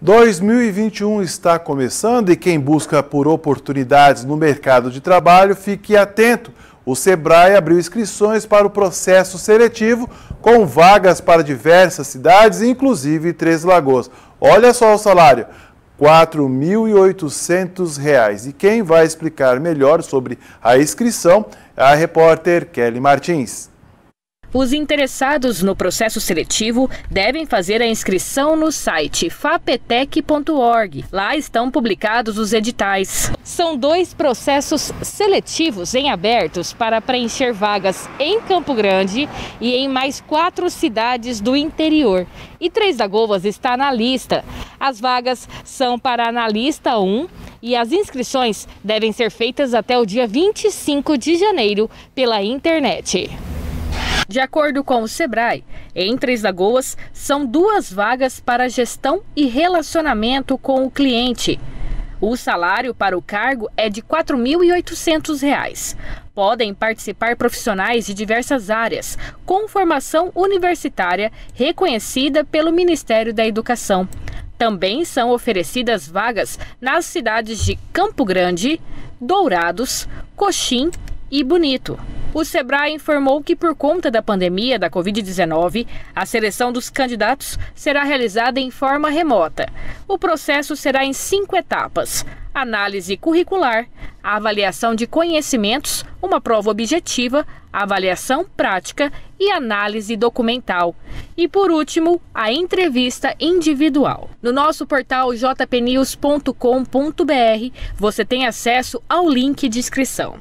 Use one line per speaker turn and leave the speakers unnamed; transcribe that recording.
2021 está começando e quem busca por oportunidades no mercado de trabalho, fique atento. O Sebrae abriu inscrições para o processo seletivo com vagas para diversas cidades, inclusive Três Lagoas. Olha só o salário, R$ 4.800. E quem vai explicar melhor sobre a inscrição é a repórter Kelly Martins.
Os interessados no processo seletivo devem fazer a inscrição no site fapetec.org. Lá estão publicados os editais. São dois processos seletivos em abertos para preencher vagas em Campo Grande e em mais quatro cidades do interior. E Três Lagoas está na lista. As vagas são para analista 1 e as inscrições devem ser feitas até o dia 25 de janeiro pela internet. De acordo com o Sebrae, em Três Lagoas são duas vagas para gestão e relacionamento com o cliente. O salário para o cargo é de R$ 4.800. Podem participar profissionais de diversas áreas, com formação universitária reconhecida pelo Ministério da Educação. Também são oferecidas vagas nas cidades de Campo Grande, Dourados, Coxim e Bonito. O Sebrae informou que, por conta da pandemia da Covid-19, a seleção dos candidatos será realizada em forma remota. O processo será em cinco etapas: análise curricular, avaliação de conhecimentos, uma prova objetiva, avaliação prática e análise documental. E por último, a entrevista individual. No nosso portal jpnews.com.br você tem acesso ao link de inscrição.